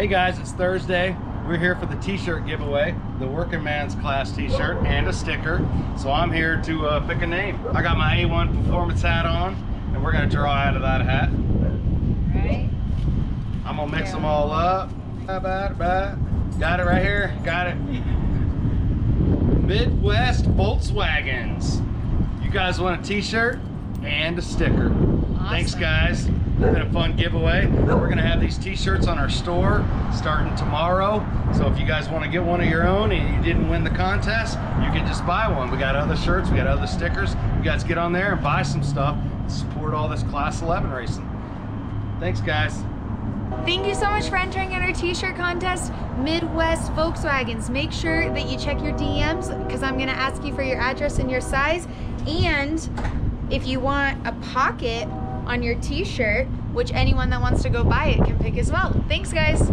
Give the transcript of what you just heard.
Hey guys, it's Thursday. We're here for the t-shirt giveaway, the working man's class t-shirt and a sticker. So I'm here to uh, pick a name. I got my A1 performance hat on and we're gonna draw out of that hat. Right? I'm gonna mix them all up. Got it right here, got it. Midwest Volkswagens. You guys want a t-shirt and a sticker. Thanks guys. Been a fun giveaway. We're gonna have these t-shirts on our store starting tomorrow. So if you guys wanna get one of your own and you didn't win the contest, you can just buy one. We got other shirts, we got other stickers. You guys get on there and buy some stuff. and Support all this class 11 racing. Thanks guys. Thank you so much for entering in our t-shirt contest, Midwest Volkswagens. Make sure that you check your DMs because I'm gonna ask you for your address and your size. And if you want a pocket on your t-shirt, which anyone that wants to go buy it can pick as well. Thanks guys.